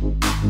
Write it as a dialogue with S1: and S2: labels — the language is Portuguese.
S1: Música